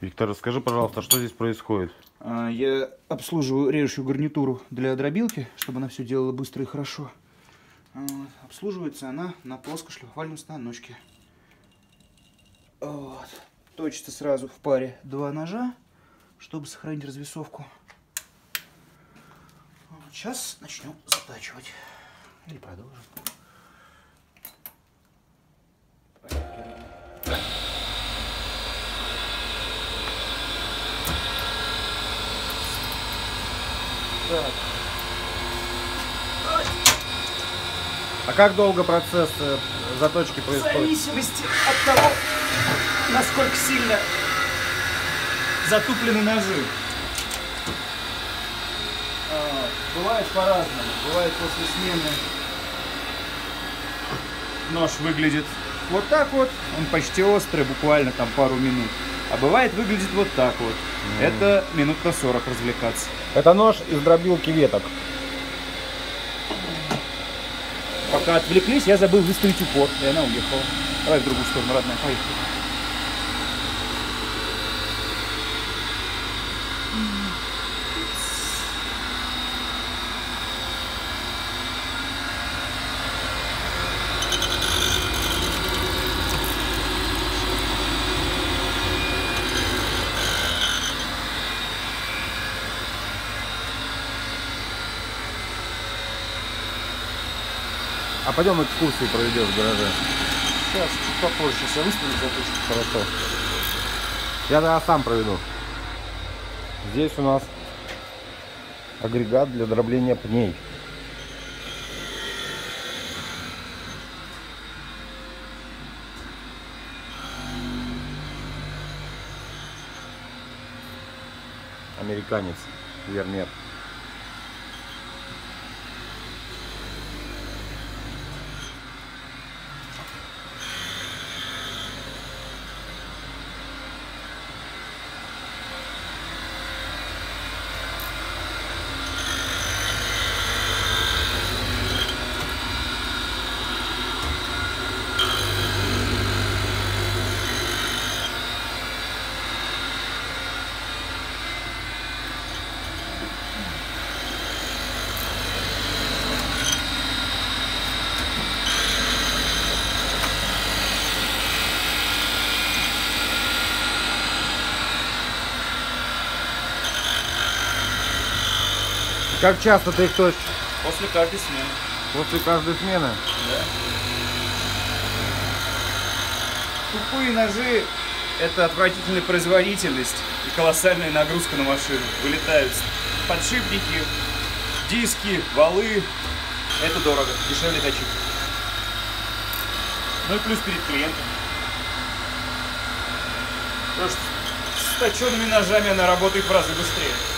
Виктор, расскажи, пожалуйста, что здесь происходит? А, Я обслуживаю режущую гарнитуру для дробилки, чтобы она все делала быстро и хорошо. Вот. Обслуживается она на плоскошлифовальном станочке. Вот. Точится сразу в паре два ножа, чтобы сохранить развесовку. Вот. Сейчас начнем затачивать. Или продолжим. Так. А как долго процесс э, заточки В происходит? зависимости от того, насколько сильно затуплены ножи. А, Бывает по-разному. Бывает после смены нож выглядит вот так вот. Он почти острый, буквально там пару минут. А бывает выглядит вот так вот. Это минут на 40 развлекаться. Это нож из дробилки веток. Пока отвлеклись, я забыл выставить упор, и она уехала. Давай в другую сторону, родная, поехали. А пойдем экскурсии проведешь в гараже. Сейчас, чуть попозже, сейчас я выставлю заточку. Хорошо. Я тогда сам проведу. Здесь у нас агрегат для дробления пней. Американец Вермер. Как часто ты их точишь? После каждой смены. После каждой смены? Тупые ножи – это отвратительная производительность и колоссальная нагрузка на машину. Вылетают подшипники, диски, валы. Это дорого, дешевле точить. Ну и плюс перед клиентом. Потому что с точенными ножами она работает в разы быстрее.